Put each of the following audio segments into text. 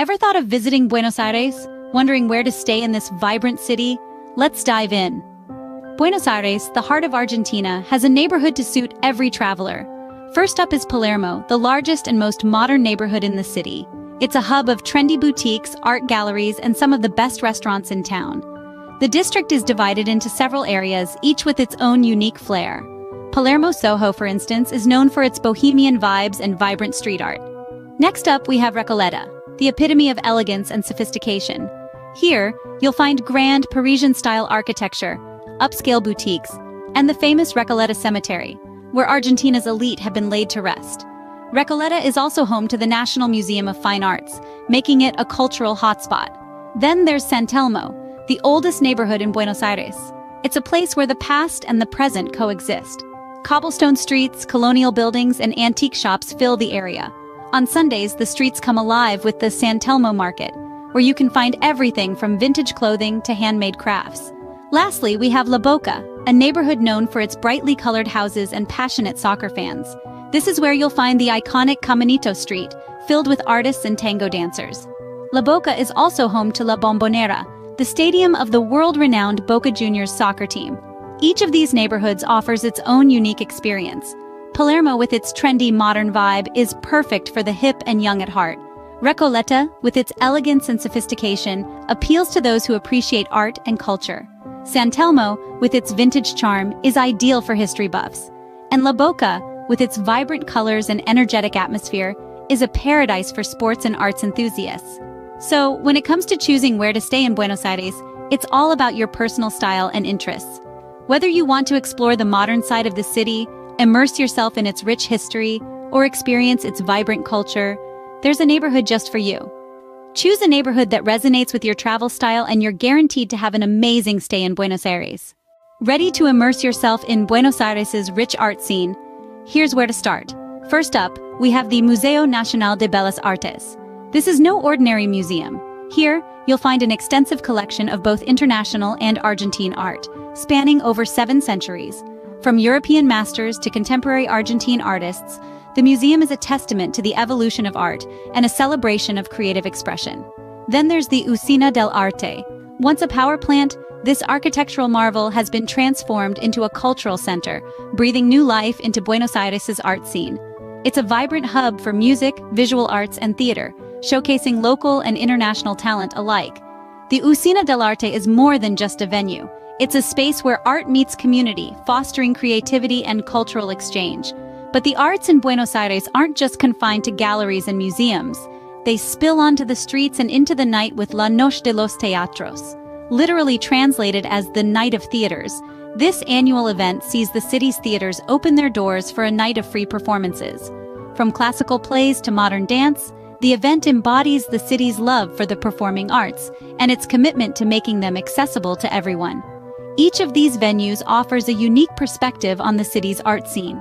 Ever thought of visiting Buenos Aires? Wondering where to stay in this vibrant city? Let's dive in. Buenos Aires, the heart of Argentina, has a neighborhood to suit every traveler. First up is Palermo, the largest and most modern neighborhood in the city. It's a hub of trendy boutiques, art galleries, and some of the best restaurants in town. The district is divided into several areas, each with its own unique flair. Palermo Soho, for instance, is known for its bohemian vibes and vibrant street art. Next up, we have Recoleta, the epitome of elegance and sophistication. Here, you'll find grand Parisian-style architecture, upscale boutiques, and the famous Recoleta Cemetery, where Argentina's elite have been laid to rest. Recoleta is also home to the National Museum of Fine Arts, making it a cultural hotspot. Then there's San Telmo, the oldest neighborhood in Buenos Aires. It's a place where the past and the present coexist. Cobblestone streets, colonial buildings, and antique shops fill the area, on Sundays, the streets come alive with the San Telmo Market, where you can find everything from vintage clothing to handmade crafts. Lastly, we have La Boca, a neighborhood known for its brightly colored houses and passionate soccer fans. This is where you'll find the iconic Caminito Street, filled with artists and tango dancers. La Boca is also home to La Bombonera, the stadium of the world-renowned Boca Juniors soccer team. Each of these neighborhoods offers its own unique experience, Palermo with its trendy modern vibe is perfect for the hip and young at heart. Recoleta, with its elegance and sophistication, appeals to those who appreciate art and culture. San Telmo, with its vintage charm, is ideal for history buffs. And La Boca, with its vibrant colors and energetic atmosphere, is a paradise for sports and arts enthusiasts. So, when it comes to choosing where to stay in Buenos Aires, it's all about your personal style and interests. Whether you want to explore the modern side of the city, immerse yourself in its rich history, or experience its vibrant culture, there's a neighborhood just for you. Choose a neighborhood that resonates with your travel style and you're guaranteed to have an amazing stay in Buenos Aires. Ready to immerse yourself in Buenos Aires' rich art scene? Here's where to start. First up, we have the Museo Nacional de Bellas Artes. This is no ordinary museum. Here, you'll find an extensive collection of both international and Argentine art, spanning over seven centuries. From European masters to contemporary Argentine artists, the museum is a testament to the evolution of art and a celebration of creative expression. Then there's the Usina del Arte. Once a power plant, this architectural marvel has been transformed into a cultural center, breathing new life into Buenos Aires' art scene. It's a vibrant hub for music, visual arts, and theater, showcasing local and international talent alike. The Usina del Arte is more than just a venue. It's a space where art meets community, fostering creativity and cultural exchange. But the arts in Buenos Aires aren't just confined to galleries and museums. They spill onto the streets and into the night with La Noche de los Teatros. Literally translated as the Night of Theaters, this annual event sees the city's theaters open their doors for a night of free performances. From classical plays to modern dance, the event embodies the city's love for the performing arts and its commitment to making them accessible to everyone. Each of these venues offers a unique perspective on the city's art scene.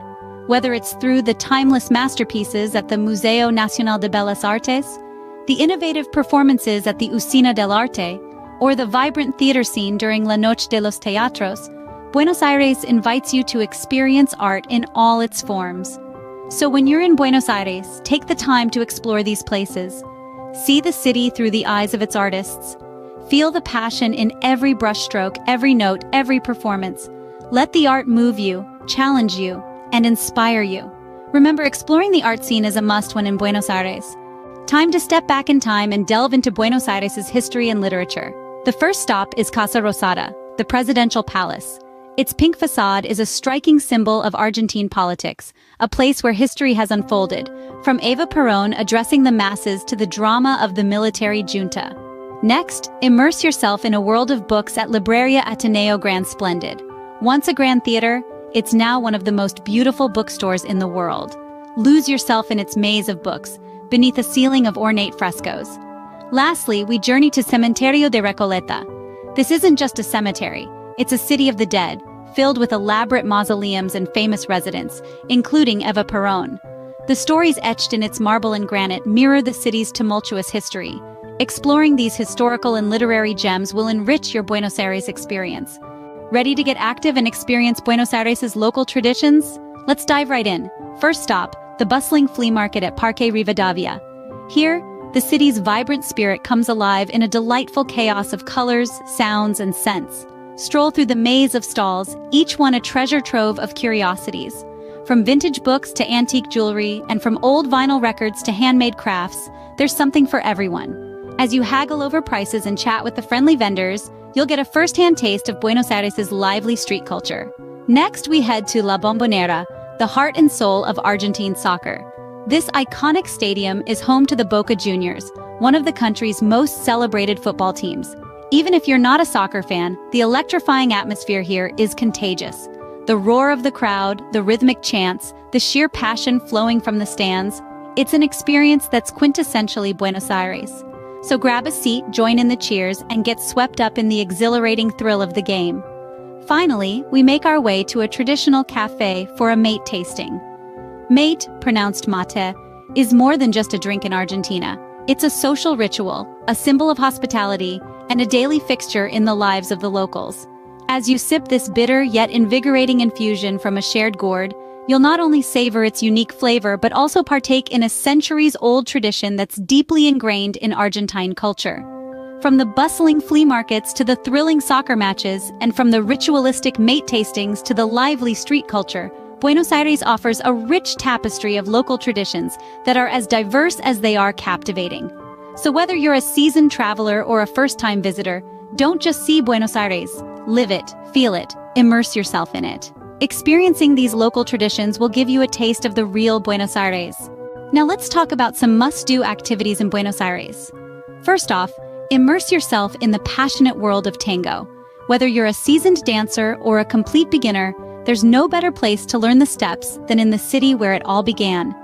Whether it's through the timeless masterpieces at the Museo Nacional de Bellas Artes, the innovative performances at the Usina del Arte, or the vibrant theater scene during La Noche de los Teatros, Buenos Aires invites you to experience art in all its forms. So when you're in Buenos Aires, take the time to explore these places. See the city through the eyes of its artists, Feel the passion in every brushstroke, every note, every performance. Let the art move you, challenge you, and inspire you. Remember, exploring the art scene is a must when in Buenos Aires. Time to step back in time and delve into Buenos Aires' history and literature. The first stop is Casa Rosada, the presidential palace. Its pink facade is a striking symbol of Argentine politics, a place where history has unfolded, from Eva Perón addressing the masses to the drama of the military junta. Next, immerse yourself in a world of books at Libreria Ateneo Grand Splendid. Once a grand theater, it's now one of the most beautiful bookstores in the world. Lose yourself in its maze of books, beneath a ceiling of ornate frescoes. Lastly, we journey to Cementerio de Recoleta. This isn't just a cemetery, it's a city of the dead, filled with elaborate mausoleums and famous residents, including Eva Perón. The stories etched in its marble and granite mirror the city's tumultuous history, Exploring these historical and literary gems will enrich your Buenos Aires experience. Ready to get active and experience Buenos Aires' local traditions? Let's dive right in. First stop, the bustling flea market at Parque Rivadavia. Here, the city's vibrant spirit comes alive in a delightful chaos of colors, sounds, and scents. Stroll through the maze of stalls, each one a treasure trove of curiosities. From vintage books to antique jewelry, and from old vinyl records to handmade crafts, there's something for everyone. As you haggle over prices and chat with the friendly vendors, you'll get a first-hand taste of Buenos Aires' lively street culture. Next, we head to La Bombonera, the heart and soul of Argentine soccer. This iconic stadium is home to the Boca Juniors, one of the country's most celebrated football teams. Even if you're not a soccer fan, the electrifying atmosphere here is contagious. The roar of the crowd, the rhythmic chants, the sheer passion flowing from the stands, it's an experience that's quintessentially Buenos Aires. So grab a seat, join in the cheers, and get swept up in the exhilarating thrill of the game. Finally, we make our way to a traditional cafe for a mate tasting. Mate, pronounced mate, is more than just a drink in Argentina. It's a social ritual, a symbol of hospitality, and a daily fixture in the lives of the locals. As you sip this bitter yet invigorating infusion from a shared gourd, you'll not only savor its unique flavor but also partake in a centuries-old tradition that's deeply ingrained in Argentine culture. From the bustling flea markets to the thrilling soccer matches, and from the ritualistic mate tastings to the lively street culture, Buenos Aires offers a rich tapestry of local traditions that are as diverse as they are captivating. So whether you're a seasoned traveler or a first-time visitor, don't just see Buenos Aires, live it, feel it, immerse yourself in it. Experiencing these local traditions will give you a taste of the real Buenos Aires. Now let's talk about some must-do activities in Buenos Aires. First off, immerse yourself in the passionate world of tango. Whether you're a seasoned dancer or a complete beginner, there's no better place to learn the steps than in the city where it all began.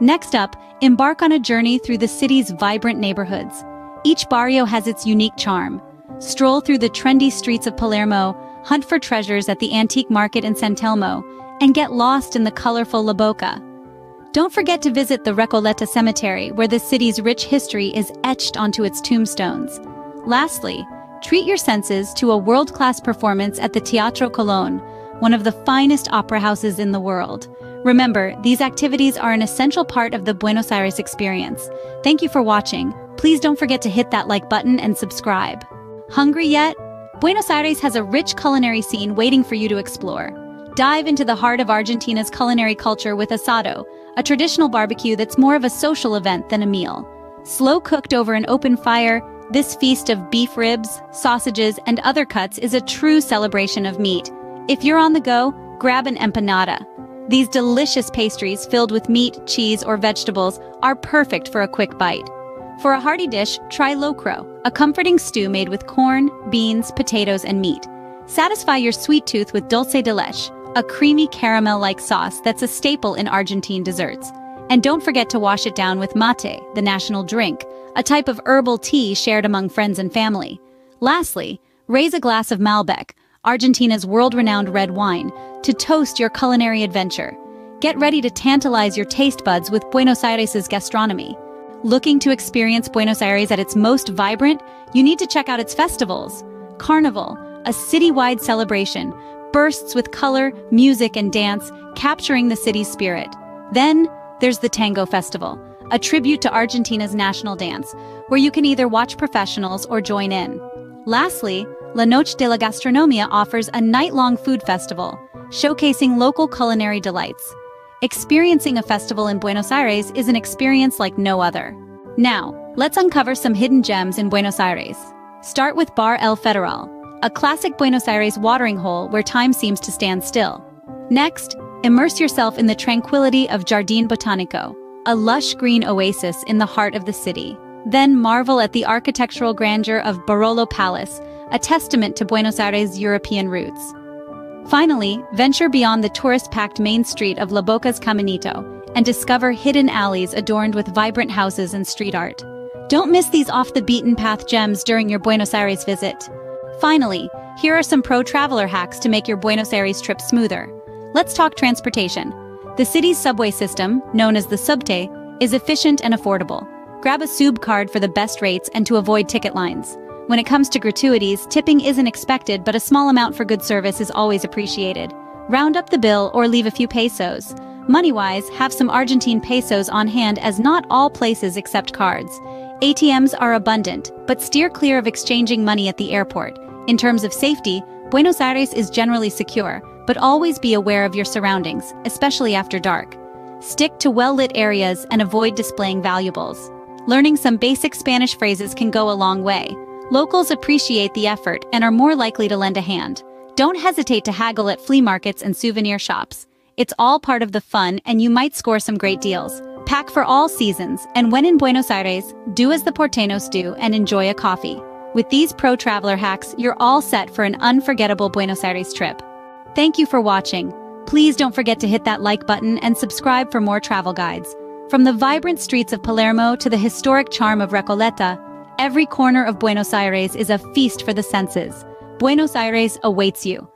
Next up, embark on a journey through the city's vibrant neighborhoods. Each barrio has its unique charm. Stroll through the trendy streets of Palermo, hunt for treasures at the antique market in San Telmo, and get lost in the colorful La Boca. Don't forget to visit the Recoleta Cemetery, where the city's rich history is etched onto its tombstones. Lastly, treat your senses to a world-class performance at the Teatro Colón, one of the finest opera houses in the world. Remember, these activities are an essential part of the Buenos Aires experience. Thank you for watching. Please don't forget to hit that like button and subscribe. Hungry yet? Buenos Aires has a rich culinary scene waiting for you to explore. Dive into the heart of Argentina's culinary culture with asado, a traditional barbecue that's more of a social event than a meal. Slow cooked over an open fire, this feast of beef ribs, sausages, and other cuts is a true celebration of meat, if you're on the go, grab an empanada. These delicious pastries filled with meat, cheese, or vegetables are perfect for a quick bite. For a hearty dish, try locro, a comforting stew made with corn, beans, potatoes, and meat. Satisfy your sweet tooth with dulce de leche, a creamy caramel-like sauce that's a staple in Argentine desserts. And don't forget to wash it down with mate, the national drink, a type of herbal tea shared among friends and family. Lastly, raise a glass of Malbec, Argentina's world-renowned red wine, to toast your culinary adventure. Get ready to tantalize your taste buds with Buenos Aires' gastronomy. Looking to experience Buenos Aires at its most vibrant? You need to check out its festivals. Carnival, a citywide celebration, bursts with color, music, and dance, capturing the city's spirit. Then, there's the Tango Festival, a tribute to Argentina's national dance, where you can either watch professionals or join in. Lastly, La Noche de la Gastronomia offers a night-long food festival, showcasing local culinary delights. Experiencing a festival in Buenos Aires is an experience like no other. Now, let's uncover some hidden gems in Buenos Aires. Start with Bar El Federal, a classic Buenos Aires watering hole where time seems to stand still. Next, immerse yourself in the tranquility of Jardín Botánico, a lush green oasis in the heart of the city. Then marvel at the architectural grandeur of Barolo Palace, a testament to Buenos Aires' European roots. Finally, venture beyond the tourist-packed main street of La Boca's Caminito and discover hidden alleys adorned with vibrant houses and street art. Don't miss these off-the-beaten-path gems during your Buenos Aires visit. Finally, here are some pro-traveler hacks to make your Buenos Aires trip smoother. Let's talk transportation. The city's subway system, known as the subte, is efficient and affordable. Grab a SUBE card for the best rates and to avoid ticket lines. When it comes to gratuities, tipping isn't expected, but a small amount for good service is always appreciated. Round up the bill or leave a few pesos. Money-wise, have some Argentine pesos on hand as not all places accept cards. ATMs are abundant, but steer clear of exchanging money at the airport. In terms of safety, Buenos Aires is generally secure, but always be aware of your surroundings, especially after dark. Stick to well-lit areas and avoid displaying valuables. Learning some basic Spanish phrases can go a long way. Locals appreciate the effort and are more likely to lend a hand. Don't hesitate to haggle at flea markets and souvenir shops. It's all part of the fun and you might score some great deals. Pack for all seasons, and when in Buenos Aires, do as the Porteños do and enjoy a coffee. With these pro traveler hacks, you're all set for an unforgettable Buenos Aires trip. Thank you for watching. Please don't forget to hit that like button and subscribe for more travel guides. From the vibrant streets of Palermo to the historic charm of Recoleta, every corner of Buenos Aires is a feast for the senses. Buenos Aires awaits you.